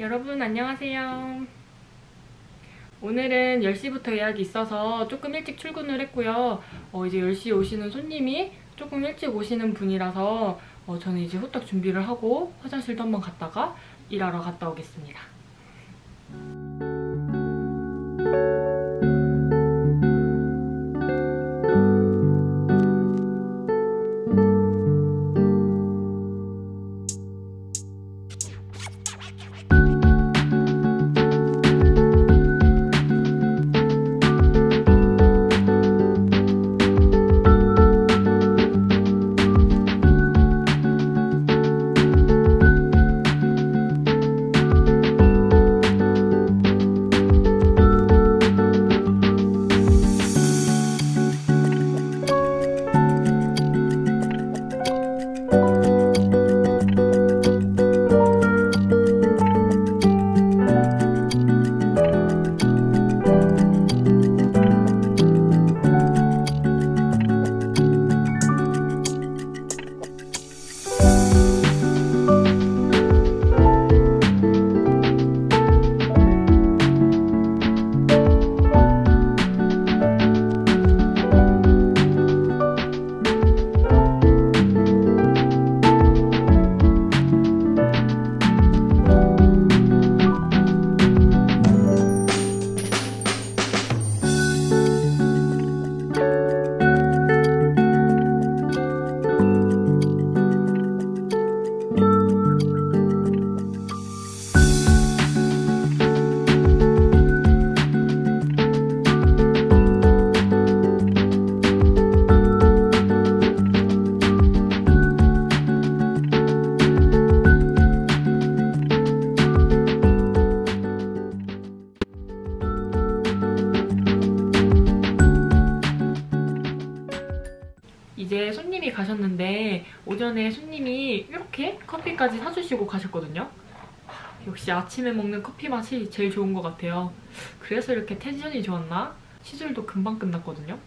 여러분 안녕하세요. 오늘은 10시부터 예약이 있어서 조금 일찍 출근을 했고요. 어, 이제 10시에 오시는 손님이 조금 일찍 오시는 분이라서 어, 저는 이제 후딱 준비를 하고 화장실도 한번 갔다가 일하러 갔다 오겠습니다. 이제 손님이 가셨는데 오전에 손님이 이렇게 커피까지 사주시고 가셨거든요. 역시 아침에 먹는 커피 맛이 제일 좋은 것 같아요. 그래서 이렇게 텐션이 좋았나? 시술도 금방 끝났거든요.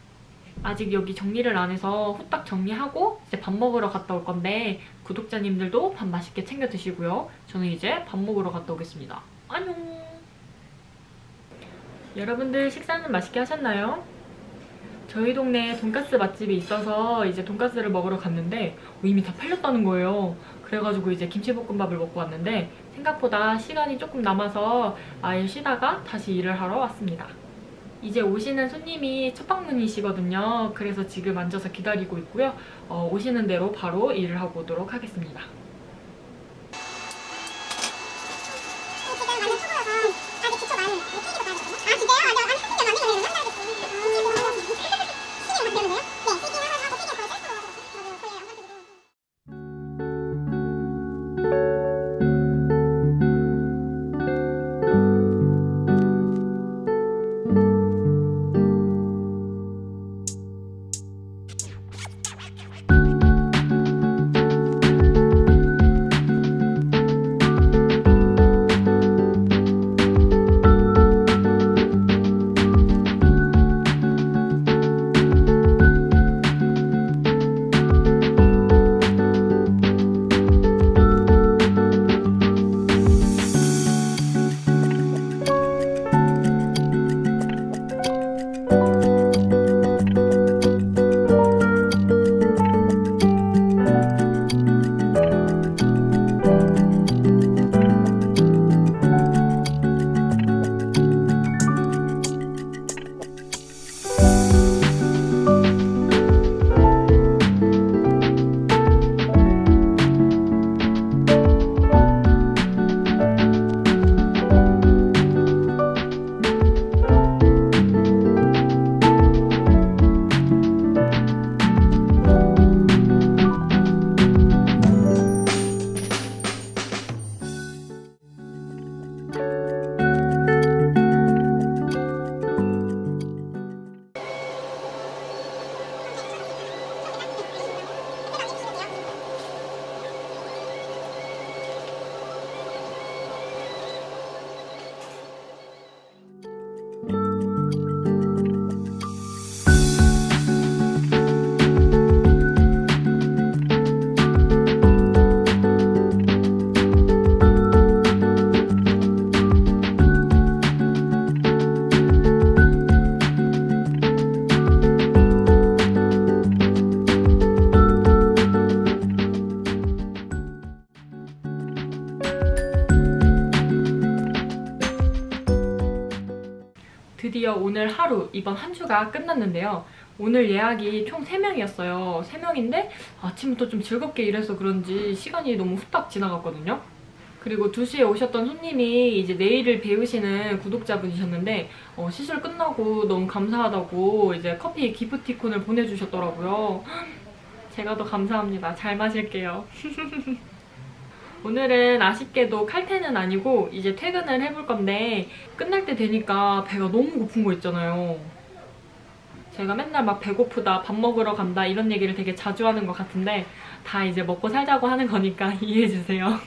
아직 여기 정리를 안 해서 후딱 정리하고 이제 밥 먹으러 갔다 올 건데 구독자님들도 밥 맛있게 챙겨 드시고요. 저는 이제 밥 먹으러 갔다 오겠습니다. 안녕! 여러분들 식사는 맛있게 하셨나요? 저희 동네에 돈가스 맛집이 있어서 이제 돈가스를 먹으러 갔는데 이미 다 팔렸다는 거예요. 그래가지고 이제 김치볶음밥을 먹고 왔는데 생각보다 시간이 조금 남아서 아예 쉬다가 다시 일을 하러 왔습니다. 이제 오시는 손님이 첫 방문이시거든요. 그래서 지금 앉아서 기다리고 있고요. 어, 오시는 대로 바로 일을 하고 오도록 하겠습니다. 오늘 하루, 이번 한 주가 끝났는데요. 오늘 예약이 총 3명이었어요. 3명인데 아침부터 좀 즐겁게 일해서 그런지 시간이 너무 후딱 지나갔거든요. 그리고 2시에 오셨던 손님이 이제 네일을 배우시는 구독자분이셨는데 어, 시술 끝나고 너무 감사하다고 이제 커피 기프티콘을 보내주셨더라고요. 제가 더 감사합니다. 잘 마실게요. 오늘은 아쉽게도 칼퇴는 아니고 이제 퇴근을 해볼 건데 끝날 때 되니까 배가 너무 고픈 거 있잖아요. 제가 맨날 막 배고프다, 밥 먹으러 간다 이런 얘기를 되게 자주 하는 것 같은데 다 이제 먹고 살자고 하는 거니까 이해해주세요.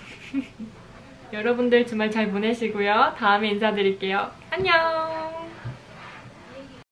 여러분들 주말 잘 보내시고요. 다음에 인사드릴게요. 안녕!